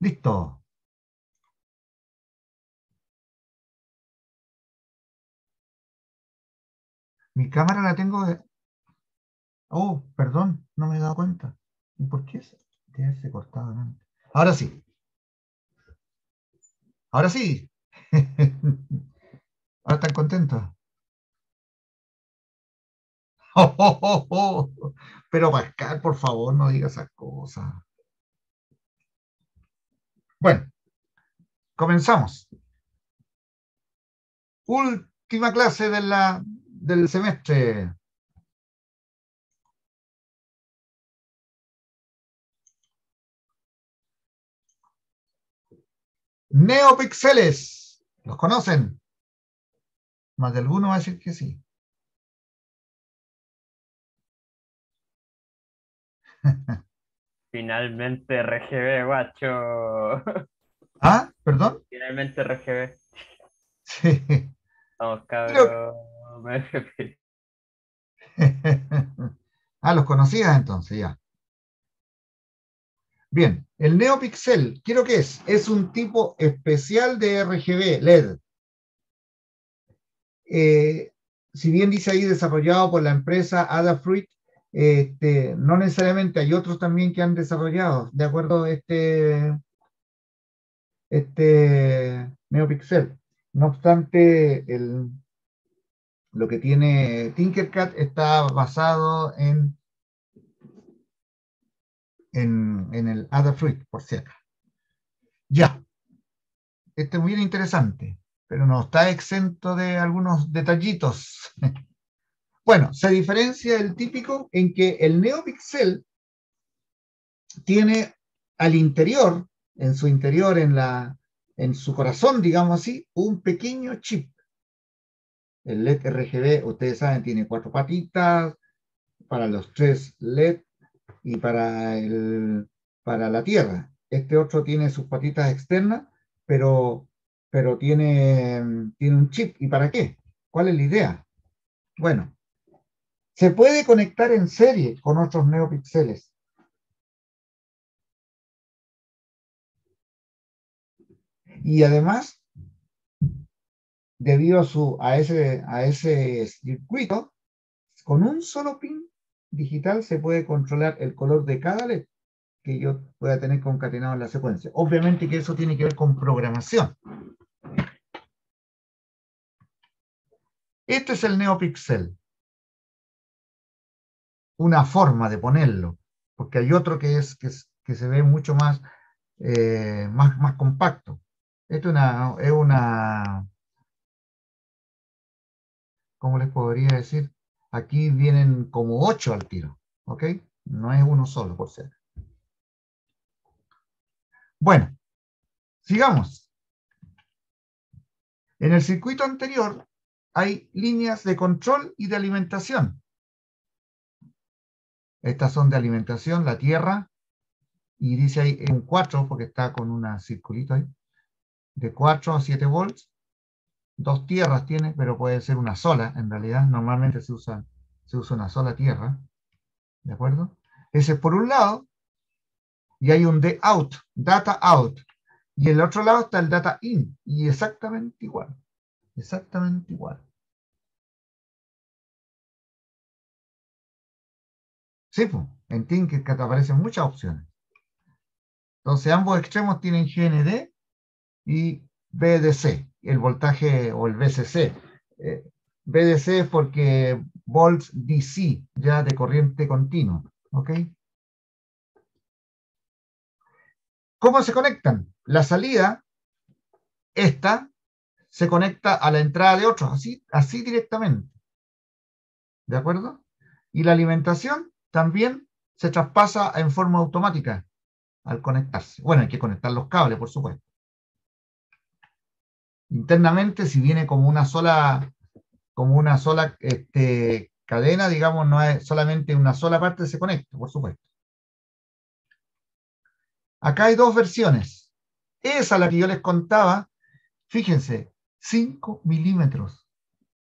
Listo. Mi cámara la tengo de... Oh, perdón, no me he dado cuenta. ¿Y por qué se haberse cortado antes? Ahora sí. Ahora sí. Ahora están contentos. Pero Pascal, por favor, no diga esas cosas. Bueno, comenzamos. Última clase de la, del semestre. Neopixeles. ¿Los conocen? Más de alguno va a decir que sí. Finalmente RGB, guacho. ¿Ah? ¿Perdón? Finalmente RGB. Sí. Vamos, cabrón. ah, los conocías entonces, ya. Bien, el NeoPixel, ¿quiero que es? Es un tipo especial de RGB, LED. Eh, si bien dice ahí desarrollado por la empresa Adafruit, este, no necesariamente hay otros también que han desarrollado, de acuerdo a este, este NeoPixel. No obstante, lo que tiene Tinkercad está basado en en, en el Adafruit, por cierto. Ya. Este es muy interesante, pero no está exento de algunos detallitos. bueno, se diferencia del típico en que el NeoPixel tiene al interior, en su interior, en, la, en su corazón, digamos así, un pequeño chip. El LED RGB, ustedes saben, tiene cuatro patitas para los tres LED y para, el, para la Tierra. Este otro tiene sus patitas externas, pero, pero tiene, tiene un chip. ¿Y para qué? ¿Cuál es la idea? Bueno, se puede conectar en serie con otros neopixeles. Y además, debido a, su, a, ese, a ese circuito, con un solo pin digital se puede controlar el color de cada LED que yo pueda tener concatenado en la secuencia. Obviamente que eso tiene que ver con programación. Este es el NeoPixel. Una forma de ponerlo, porque hay otro que, es, que, se ve mucho más, eh, más, más compacto. Esto es una, es una, ¿cómo les podría decir? Aquí vienen como ocho al tiro, ¿ok? No es uno solo, por ser. Bueno, sigamos. En el circuito anterior hay líneas de control y de alimentación. Estas son de alimentación, la tierra, y dice ahí en 4, porque está con un circulito ahí, de 4 a 7 volts dos tierras tiene, pero puede ser una sola, en realidad, normalmente se usa, se usa una sola tierra, ¿de acuerdo? Ese es por un lado, y hay un de out, data out, y el otro lado está el data in, y exactamente igual, exactamente igual. En Tinkercad aparecen muchas opciones. Entonces ambos extremos tienen GND y BDC el voltaje o el VCC. Eh, BDC es porque volts DC, ya de corriente continua. ¿Ok? ¿Cómo se conectan? La salida, esta, se conecta a la entrada de otros, así, así directamente. ¿De acuerdo? Y la alimentación también se traspasa en forma automática al conectarse. Bueno, hay que conectar los cables, por supuesto internamente, si viene como una sola, como una sola este, cadena, digamos, no es solamente una sola parte se conecta, por supuesto. Acá hay dos versiones. Esa, la que yo les contaba, fíjense, 5 milímetros.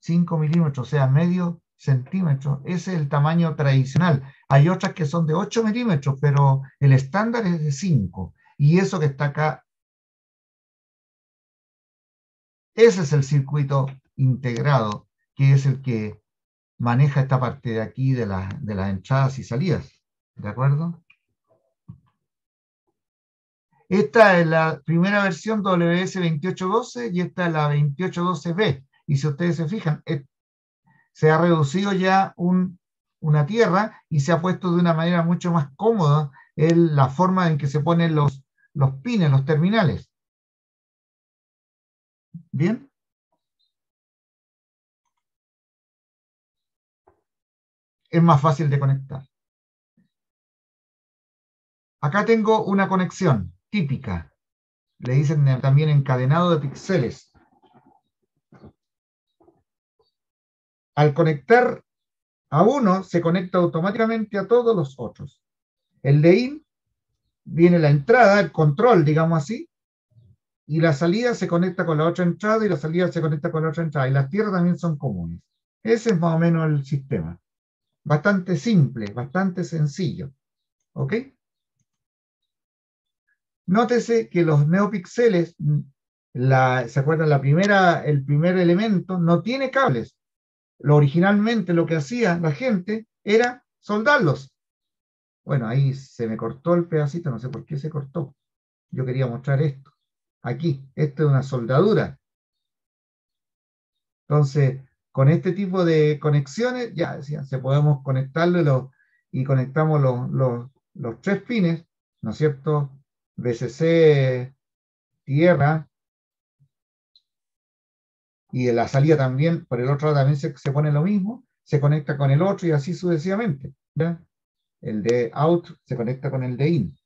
5 milímetros, o sea, medio centímetro. Ese es el tamaño tradicional. Hay otras que son de 8 milímetros, pero el estándar es de 5. y eso que está acá, ese es el circuito integrado, que es el que maneja esta parte de aquí de, de las entradas y salidas. ¿De acuerdo? Esta es la primera versión WS2812 y esta es la 2812B. Y si ustedes se fijan, se ha reducido ya una tierra y se ha puesto de una manera mucho más cómoda la forma en que se ponen los, los pines, los terminales. ¿Bien? Es más fácil de conectar. Acá tengo una conexión típica. Le dicen también encadenado de píxeles. Al conectar a uno, se conecta automáticamente a todos los otros. El de in viene la entrada, el control, digamos así, y la salida se conecta con la otra entrada y la salida se conecta con la otra entrada. Y las tierras también son comunes. Ese es más o menos el sistema. Bastante simple, bastante sencillo. ¿Ok? Nótese que los neopíxeles, ¿se acuerdan? La primera, el primer elemento no tiene cables. Lo originalmente lo que hacía la gente era soldarlos. Bueno, ahí se me cortó el pedacito, no sé por qué se cortó. Yo quería mostrar esto. Aquí, esto es una soldadura. Entonces, con este tipo de conexiones, ya decía, se podemos conectarlo y, conectamos los, los tres pines, ¿no es cierto? BCC tierra, y de la salida también, por el otro lado también se, pone lo mismo, se conecta con el otro y así sucesivamente. El de out se conecta con el de in.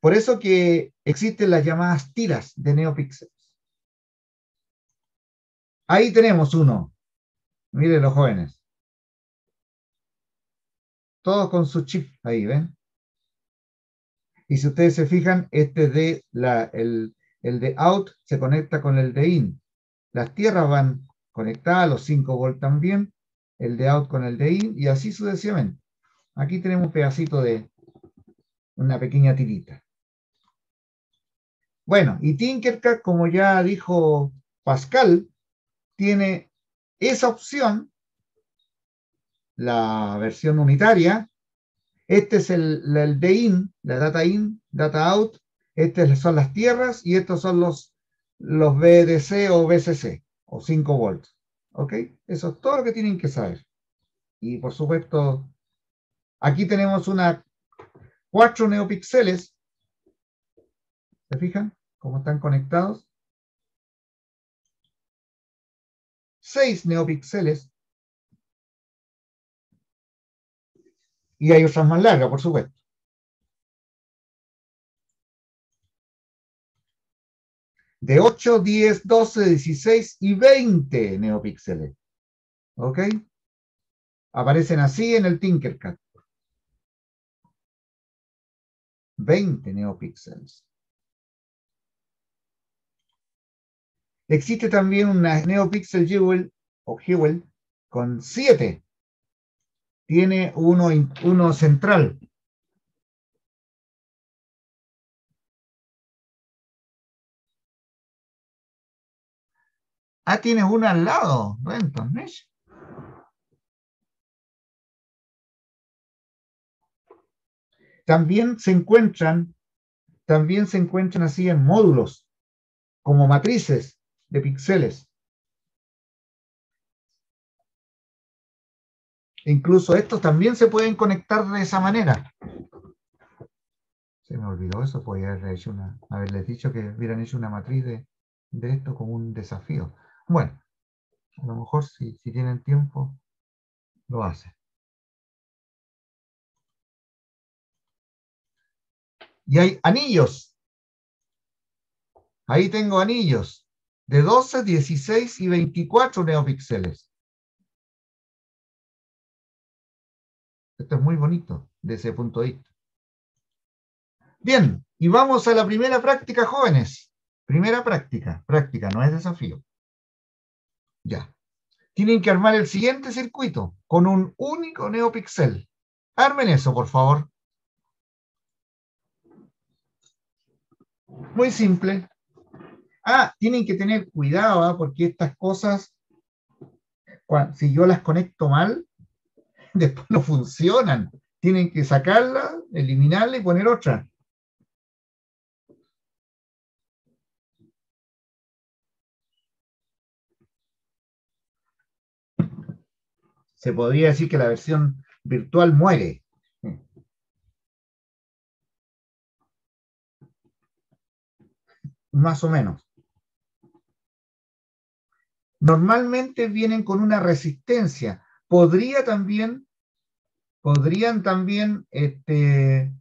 Por eso que existen las llamadas tiras de neopíxeles. Ahí tenemos uno. Miren los jóvenes todos con su chip ahí, ¿ven? Y si ustedes se fijan, este de la, el, el de out se conecta con el de in. Las tierras van conectadas, los 5 volt también, el de out con el de in, y así sucesivamente. Aquí tenemos un pedacito de una pequeña tirita. Bueno, y Tinkercad, como ya dijo Pascal, tiene esa opción la versión unitaria. Este es el, el la data in, data out. Estas son las tierras y estos son los, los BDC o BCC o 5 volts. ¿Ok? Eso es todo lo que tienen que saber. Y por supuesto, aquí tenemos una 4 neopíxeles. ¿Se fijan cómo están conectados? 6 neopíxeles Y hay otras más largas, por supuesto. De 8, 10, 12, 16 y 20 neopíxeles. ¿Ok? Aparecen así en el Tinkercad. 20 neopíxeles. Existe también una NeoPixel Jewel o Jewel con 7 tiene uno, uno central. Ah, tienes uno al lado, Renton, También se encuentran, también se encuentran así en módulos, como matrices de píxeles. Incluso estos también se pueden conectar de esa manera. Se me olvidó eso, podría haber hecho una, haberles dicho que hubieran hecho una matriz de, esto como un desafío. Bueno, a lo mejor si, si tienen tiempo, lo hacen. Y hay anillos. Ahí tengo anillos de 12, 16 y 24 neopíxeles. Esto es muy bonito de ese punto de vista. Bien, y vamos a la primera práctica, jóvenes. Primera práctica, práctica, no es desafío. Ya. Tienen que armar el siguiente circuito con un único neopixel. Armen eso, por favor. Muy simple. Ah, tienen que tener cuidado, ¿ah? porque estas cosas, si yo las conecto mal, después no funcionan. Tienen que sacarla, eliminarla y poner otra. Se podría decir que la versión virtual muere. Más o menos. Normalmente vienen con una resistencia. Podría también, podrían también, este,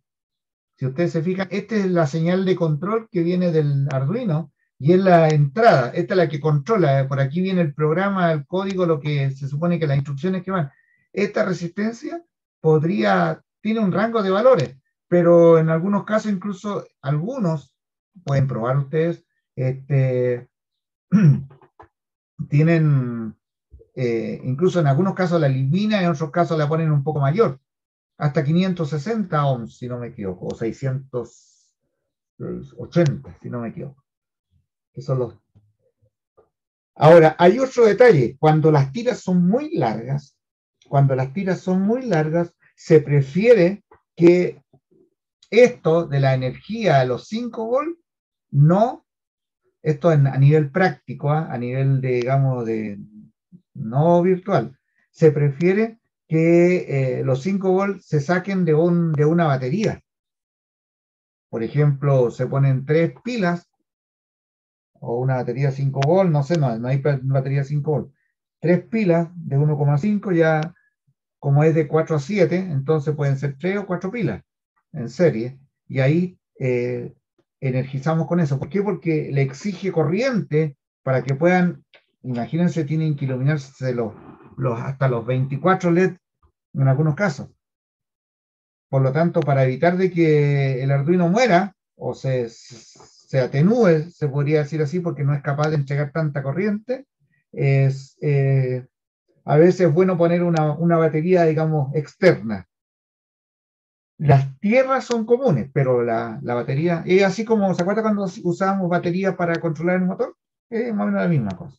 si ustedes se fijan, esta es la señal de control que viene del Arduino y es la entrada, esta es la que controla, por aquí viene el programa, el código, lo que se supone que las instrucciones que van. Esta resistencia podría, tiene un rango de valores, pero en algunos casos incluso algunos, pueden probar ustedes, este, tienen, eh, incluso en algunos casos la elimina, en otros casos la ponen un poco mayor, hasta 560 ohms, si no me equivoco, o 680, si no me equivoco. Esos los... Ahora, hay otro detalle, cuando las tiras son muy largas, cuando las tiras son muy largas, se prefiere que esto de la energía a los 5 volts no esto a nivel práctico, ¿ah? a nivel, de, digamos, de no virtual, se prefiere que eh, los 5 volts se saquen de, un, de una batería. Por ejemplo, se ponen tres pilas o una batería 5 volts, no sé, no, no hay batería 5 volts. Tres pilas de 1,5 ya, como es de 4 a 7, entonces pueden ser tres o cuatro pilas en serie. Y ahí eh, energizamos con eso. ¿Por qué? Porque le exige corriente para que puedan, imagínense, tienen que iluminarse los, hasta los 24 LED en algunos casos. Por lo tanto, para evitar de que el Arduino muera o se, se atenúe, se podría decir así, porque no es capaz de entregar tanta corriente, es eh, a veces bueno poner una, una batería, digamos, externa las tierras son comunes, pero la, batería, es así como, ¿se acuerda cuando usábamos batería para controlar el motor? Es más o menos la misma cosa.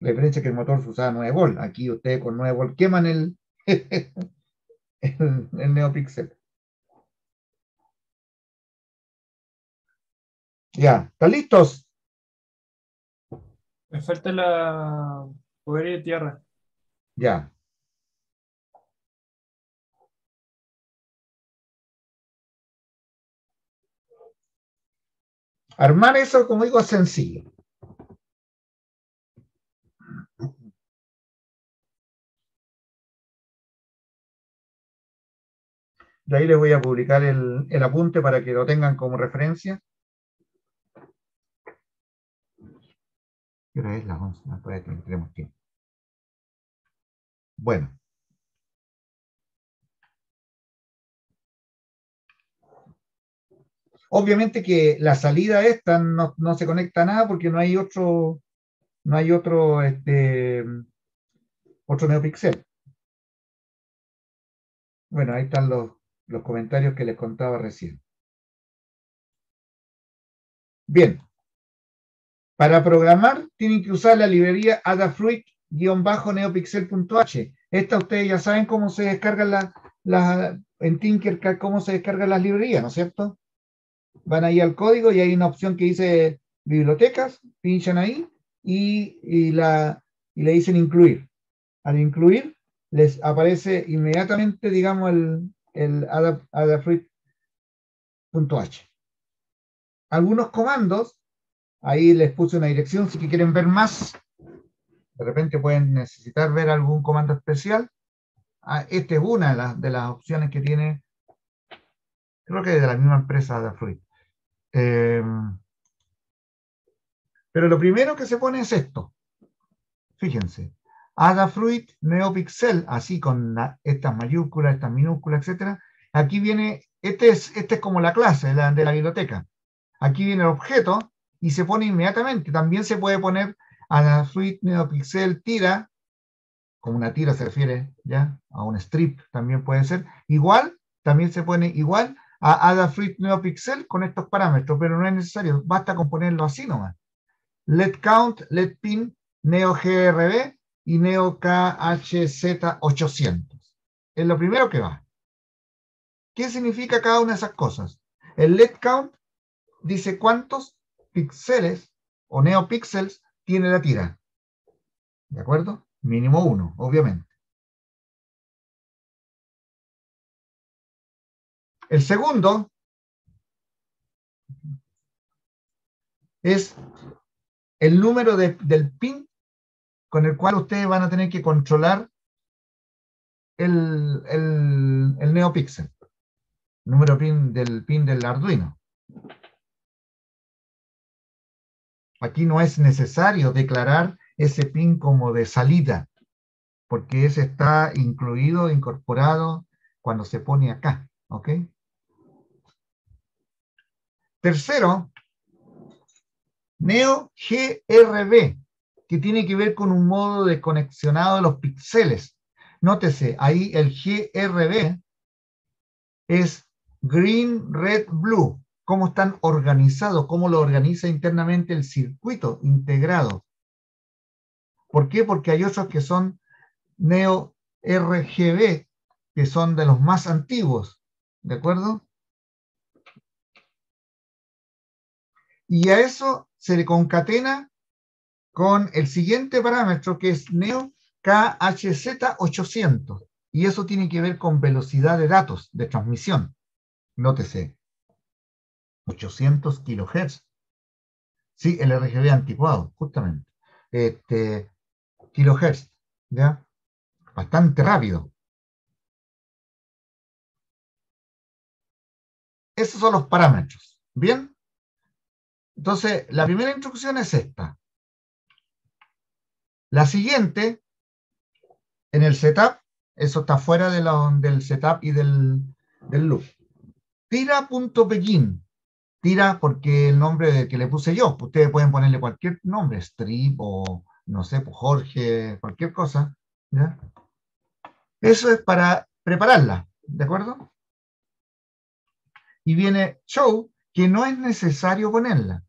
La diferencia es que el motor se usaba 9 volt. Aquí ustedes con 9 volt queman el, el, NeoPixel. Ya, ¿están listos? Me falta la poder de tierra. Ya, Armar eso, como digo, es sencillo. De ahí les voy a publicar el, apunte para que lo tengan como referencia. ¿Qué hora es la 11? No, tenemos tiempo. Bueno. Obviamente que la salida esta no, se conecta nada porque no hay otro, no hay otro, este, otro neopixel. Bueno, ahí están los, los comentarios que les contaba recién. Bien. Para programar tienen que usar la librería adafruit-neopixel.h. Esta ustedes ya saben cómo se descargan las la, en Tinkercad, cómo se descargan las librerías, ¿no es cierto? van ahí al código y hay una opción que dice bibliotecas, pinchan ahí y, la, le dicen incluir. Al incluir, les aparece inmediatamente, digamos, el, el adafruit.h. Algunos comandos, ahí les puse una dirección, si quieren ver más, de repente pueden necesitar ver algún comando especial. Ah, esta es una de las, opciones que tiene, creo que de la misma empresa Adafruit. Eh, pero lo primero que se pone es esto. Fíjense. Adafruit NeoPixel, así con estas mayúsculas, estas minúsculas, etc. Aquí viene, este es, este es como la clase la, de la biblioteca. Aquí viene el objeto y se pone inmediatamente. También se puede poner Adafruit NeoPixel tira como una tira se refiere ya a un strip también puede ser. Igual, también se pone igual a Adafruit NeoPixel con estos parámetros, pero no es necesario, basta con ponerlo así nomás. Let count, let pin, neo GRB y neo KHZ800. Es lo primero que va. ¿Qué significa cada una de esas cosas? El let count dice cuántos píxeles o neopíxeles tiene la tira. ¿De acuerdo? Mínimo uno, obviamente. El segundo es el número del pin con el cual ustedes van a tener que controlar el, el, el NeoPixel. Número pin del pin del Arduino. Aquí no es necesario declarar ese pin como de salida, porque ese está incluido, incorporado cuando se pone acá. ¿Ok? Tercero, Neo GRB, que tiene que ver con un modo de conexionado de los píxeles. Nótese, ahí el GRB es Green, Red, Blue. Cómo están organizados, cómo lo organiza internamente el circuito integrado. ¿Por qué? Porque hay otros que son Neo RGB, que son de los más antiguos. ¿De acuerdo? Y a eso se le concatena con el siguiente parámetro que es Neo KHZ800. Y eso tiene que ver con velocidad de datos, de transmisión. Nótese, 800 kilohertz. Sí, el RGB anticuado, justamente. Este, kilohertz, ¿ya? Bastante rápido. Esos son los parámetros. ¿Bien? Entonces, la primera instrucción es esta. La siguiente, en el setup, eso está fuera de del setup y del, del loop. Tira.begin. Tira porque el nombre que le puse yo. Ustedes pueden ponerle cualquier nombre, strip o, no sé, pues Jorge, cualquier cosa. Eso es para prepararla, ¿de acuerdo? Y viene show, que no es necesario ponerla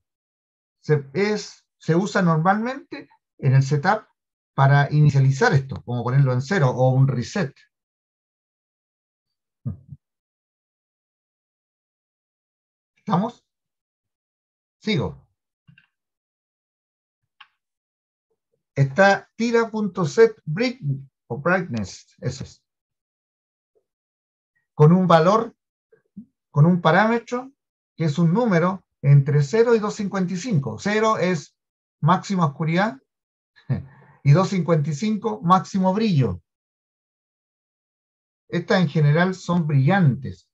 es, se usa normalmente en el setup para inicializar esto, como ponerlo en cero o un reset. ¿Estamos? Sigo. Está tira.set o brightness, eso es. Con un valor, con un parámetro, que es un número entre 0 y 255. 0 es máxima oscuridad y 255 máximo brillo. Estas en general son brillantes.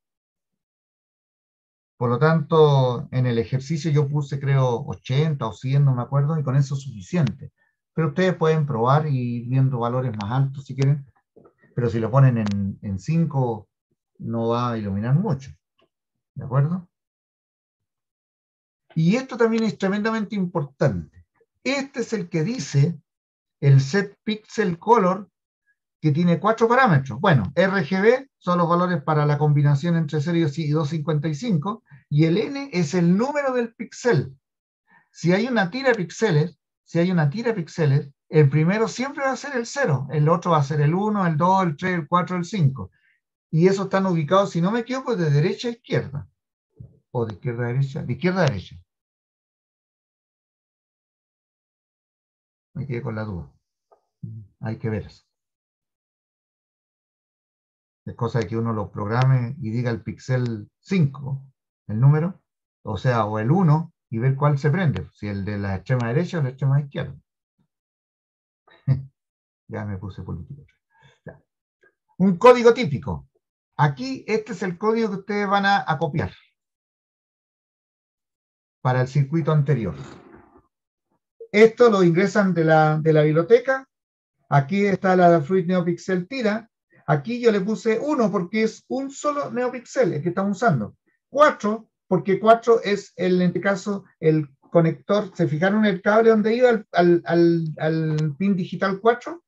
Por lo tanto, en el ejercicio yo puse creo 80 o 100, no me acuerdo, y con eso es suficiente. Pero ustedes pueden probar y viendo valores más altos si quieren. Pero si lo ponen en, en 5, no va a iluminar mucho. ¿De acuerdo? Y esto también es tremendamente importante. Este es el que dice el set pixel color que tiene cuatro parámetros. Bueno, RGB son los valores para la combinación entre 0 y 255 y el N es el número del píxel. Si hay una tira de píxeles, si hay una tira de píxeles, el primero siempre va a ser el 0, el otro va a ser el 1, el 2, el 3, el 4, el 5. Y esos están ubicados, si no me equivoco, de derecha a izquierda. O de izquierda a derecha, de izquierda a derecha. Me quedé con la duda. Hay que ver eso. Es cosa de que uno lo programe y diga el pixel 5, el número, o sea, o el 1, y ver cuál se prende, si el de la extrema derecha o la extrema izquierda. ya me puse político. Un código típico. Aquí, este es el código que ustedes van a copiar para el circuito anterior. Esto lo ingresan de la, de la biblioteca. Aquí está la Fruit NeoPixel Tira. Aquí yo le puse 1 porque es un solo NeoPixel el que estamos usando. 4 porque 4 es, el, en este caso, el conector. ¿Se fijaron el cable donde iba al, al, al, pin digital 4?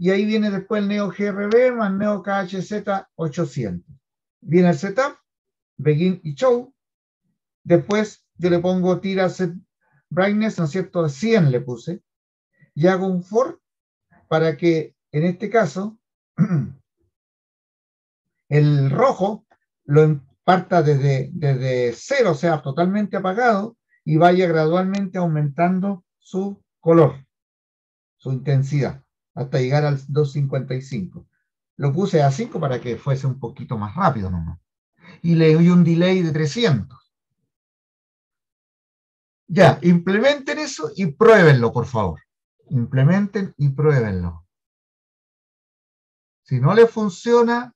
y ahí viene después el Neo GRB más Neo KHZ 800. Viene el setup, begin y show. Después yo le pongo tira set brightness, ¿no es cierto? De 100 le puse. Y hago un for para que en este caso el rojo lo parta desde, desde cero, o sea, totalmente apagado, y vaya gradualmente aumentando su color, su intensidad, hasta llegar al 255. Lo puse a 5 para que fuese un poquito más rápido nomás. Y le doy un delay de 300. Ya, implementen eso y pruébenlo, por favor. Implementen y pruébenlo. Si no le funciona,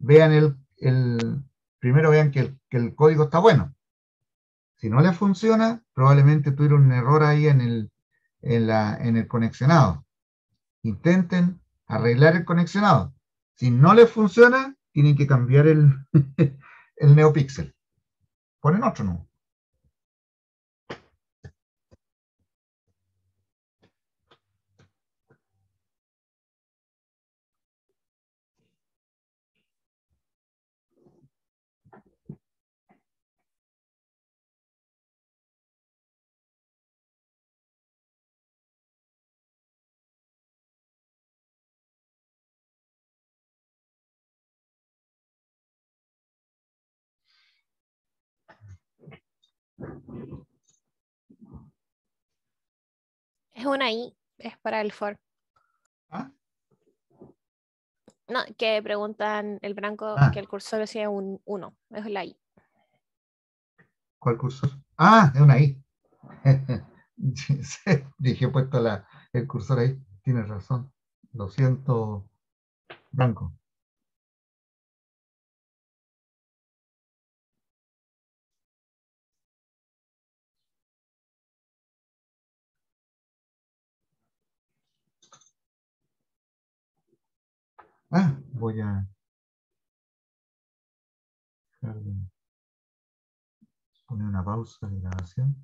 vean el, el primero vean que el, que el, código está bueno. Si no le funciona, probablemente tuvieron un error ahí en el, en, la, en el conexionado. Intenten arreglar el conexionado. Si no les funciona, tienen que cambiar el, el NeoPixel. Ponen otro nuevo. Es una I, es para el for. ¿Ah? No, que preguntan el blanco Ah. que el cursor sea un 1, es la I. ¿Cuál cursor? Ah, es una I. Dije, he puesto la, el cursor ahí. Tienes razón. Lo siento, Blanco. Ah, voy a dejar de poner una pausa de grabación.